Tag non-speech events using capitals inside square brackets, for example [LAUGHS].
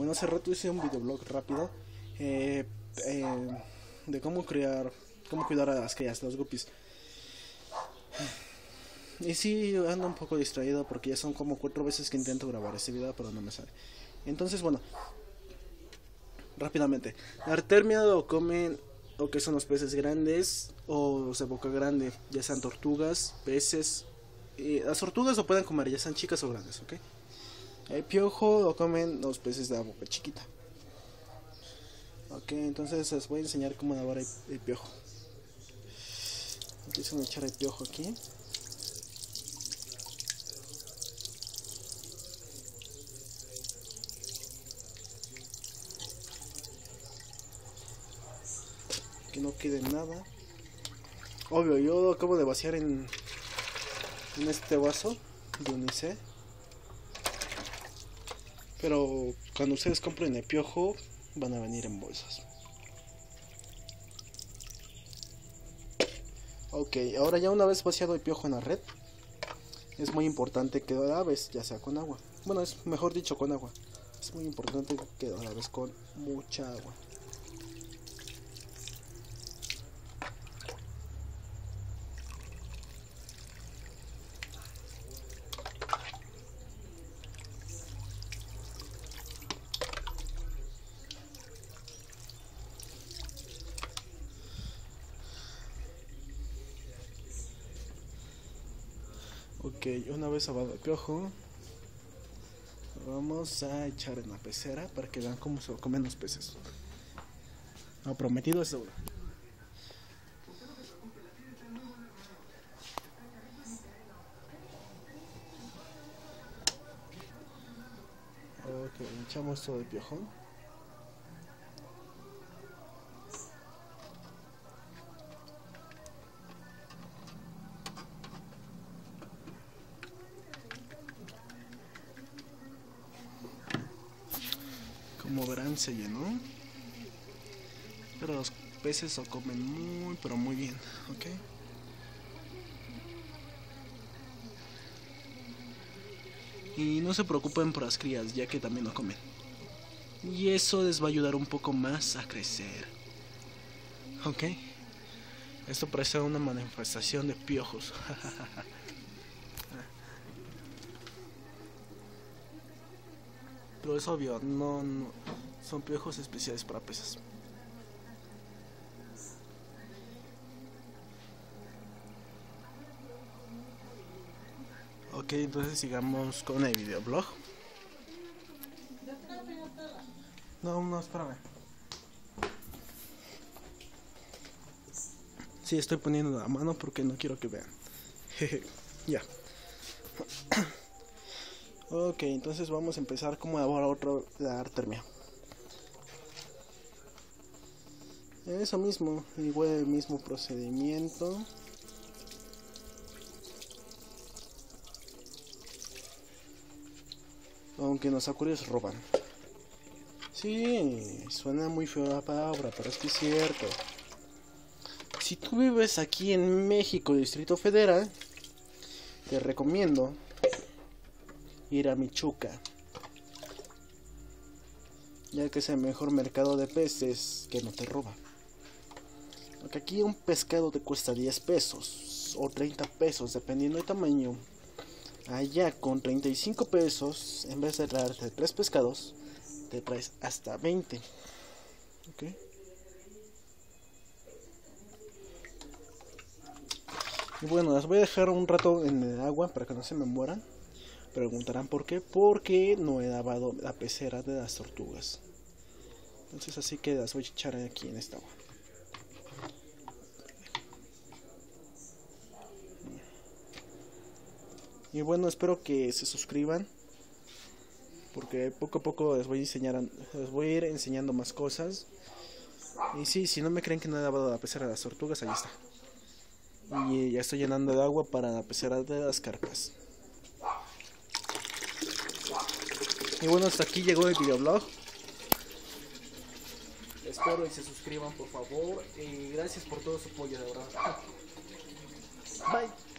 Bueno, hace rato hice un videoblog rápido eh, eh, de cómo criar, cómo cuidar a las crías, los guppies. Y sí, ando un poco distraído porque ya son como cuatro veces que intento grabar este video, pero no me sale. Entonces, bueno, rápidamente. La artermia lo comen o que son los peces grandes o de boca grande, ya sean tortugas, peces. Y las tortugas lo pueden comer, ya sean chicas o grandes, ¿ok? El piojo lo comen los peces de la boca chiquita. Ok, entonces les voy a enseñar cómo lavar el, piojo. Empiezo a echar el piojo aquí. Que no quede nada. Obvio, yo acabo de vaciar en, en este vaso de Unicé. Pero cuando ustedes compren el piojo, van a venir en bolsas. Ok, ahora ya una vez vaciado el piojo en la red, es muy importante que lo laves, ya sea con agua. Bueno, es mejor dicho con agua. Es muy importante que lo laves con mucha agua. Ok, una vez lavado el piojo, vamos a echar en la pecera para que vean cómo se comen los peces. Lo prometido es deuda. Ok, echamos todo el piojón. Como verán se llenó. Pero los peces lo comen muy pero muy bien, ¿ok? Y no se preocupen por las crías, ya que también lo comen. Y eso les va a ayudar un poco más a crecer. ¿Ok? Esto parece una manifestación de piojos. [LAUGHS] Pero es obvio, no, no, son piojos especiales para peces. Ok, entonces sigamos con el videoblog. No, no, espérame. Sí, estoy poniendo la mano porque no quiero que vean. [LAUGHS] Jeje, ya. Ok, entonces vamos a empezar como ahora otro la artermia. Eso mismo, igual el mismo procedimiento. Aunque los acuarios roban. Sí, suena muy feo la palabra, pero es que es cierto. Si tú vives aquí en México, Distrito Federal, te recomiendo ir a Michuca, ya que es el mejor mercado de peces que no te roba. Porque aquí un pescado te cuesta 10 pesos o 30 pesos, dependiendo del tamaño. Allá con 35 pesos, en vez de traerte 3 pescados, te traes hasta 20. ¿Ok? Y bueno, las voy a dejar un rato en el agua para que no se me mueran. Preguntarán por qué. Porque no he lavado la pecera de las tortugas. Entonces así que las voy a echar aquí en esta agua. Y bueno, espero que se suscriban. Porque poco a poco les voy a enseñar, les voy a ir enseñando más cosas. Y sí, si no me creen que no he lavado la pecera de las tortugas, ahí está. Y ya estoy llenando de agua para la pecera de las carpas. Y bueno, hasta aquí llegó el videoblog. Espero y se suscriban por favor. Y gracias por todo su apoyo, de verdad. [LAUGHS] Bye.